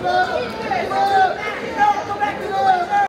Bravo!